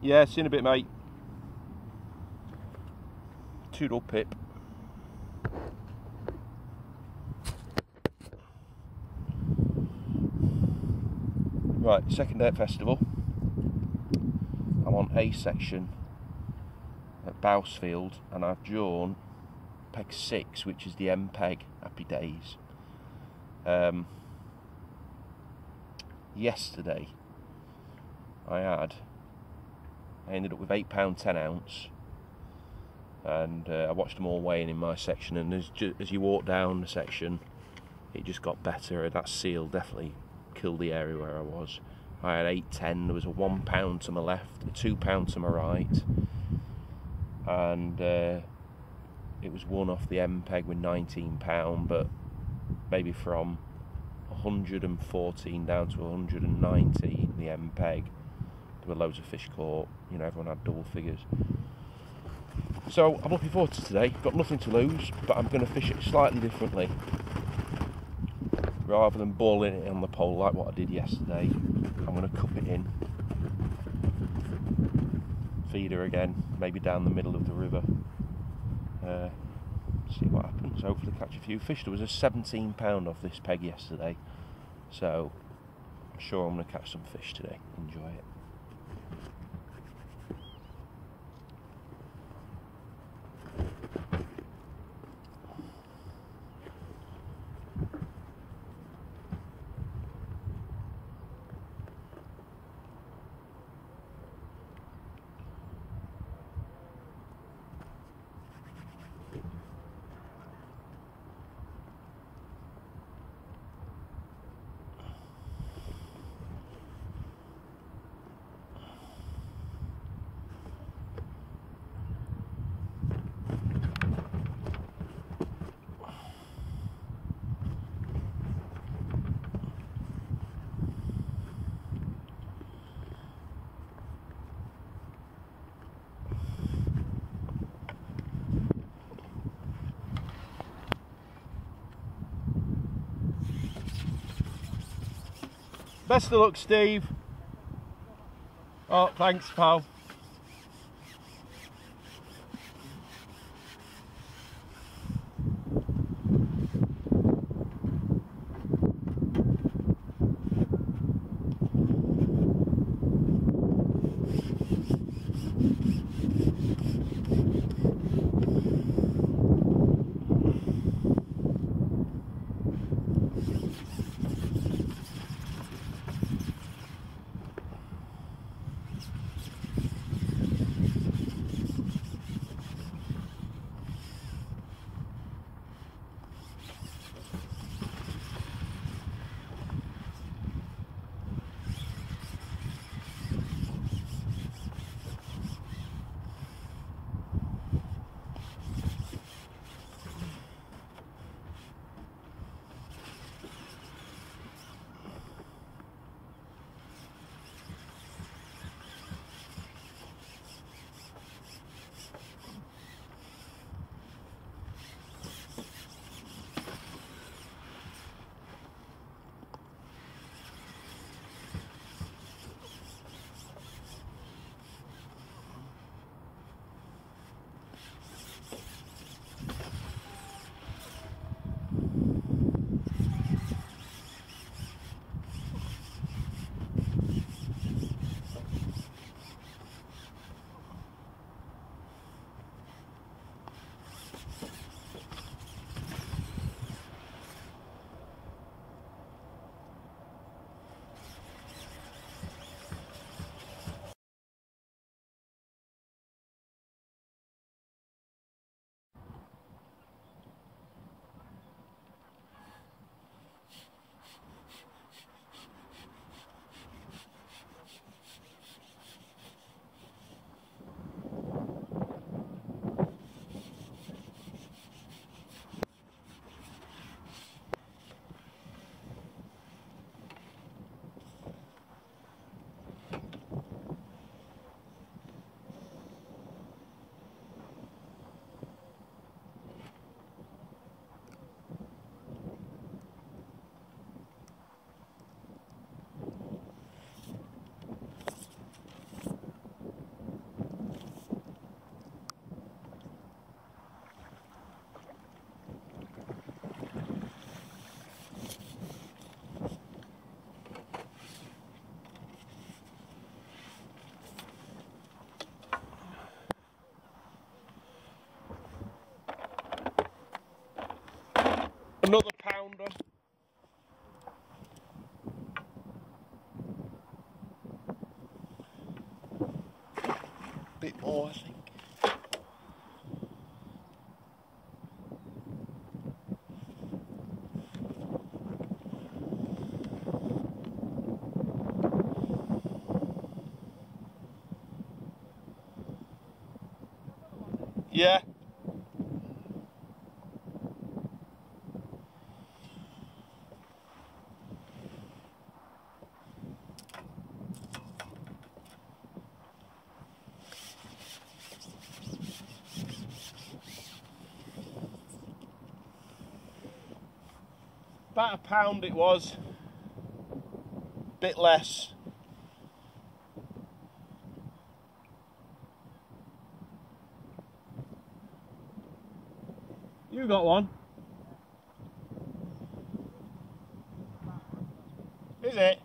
Yeah, see you in a bit, mate. Toodle pip. Right, second day at festival. I'm on A section at Bowesfield and I've drawn peg 6 which is the end peg, happy days. Um, yesterday I had I ended up with eight pound ten ounce. And uh, I watched them all weighing in my section and as, as you walk down the section it just got better. That seal definitely killed the area where I was. I had 810 there was a one pound to my left a two pound to my right. And uh, it was one off the end peg with 19 pound but maybe from 114 down to 119 the end peg loads of fish caught you know everyone had double figures so I'm looking forward to today. Got nothing to lose, but I'm going to fish it slightly differently. Rather than balling it on the pole like what I did yesterday, I'm going to cup it in. Feeder again, maybe down the middle of the river. Uh, see what happens. Hopefully catch a few fish. There was a 17 pound off this peg yesterday, so I'm sure I'm going to catch some fish today. Enjoy it. Best of luck, Steve. Oh, thanks, pal. Yeah. About a pound it was, bit less. You got one? Is it?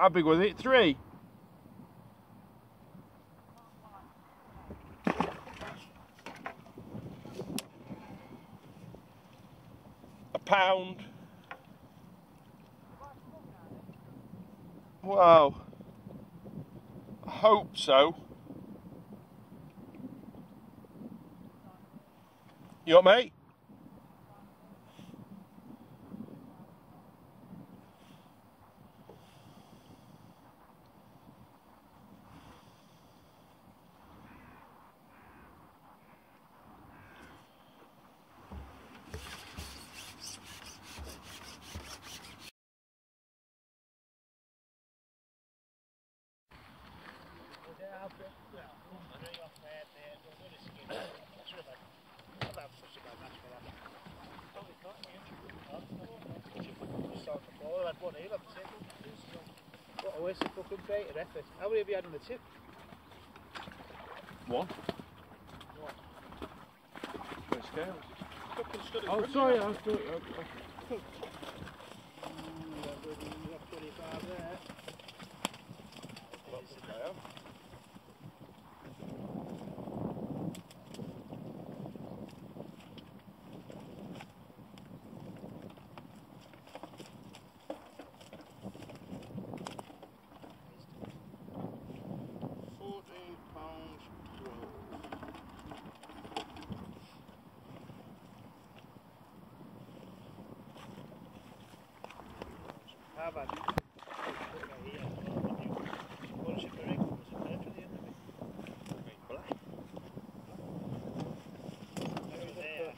How big was it? Three? A pound. Wow. I hope so. You what, mate? What a waste of fucking bait and effort. How many have you had on the tip? One. What? The scales. Fucking stood in Oh, front sorry, of I you. thought. I, I, Mm, you got good- you got 25 there. How about you? Here. What is it for rig? Was it there to the end of it? Black. Maybe there.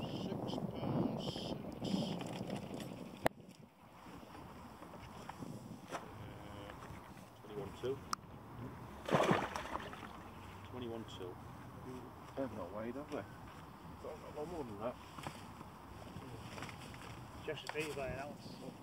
Six pounds six. Twenty-one two. Twenty-one two. They've not weighed, have they? Got a lot more than that. Just a beat by an ounce.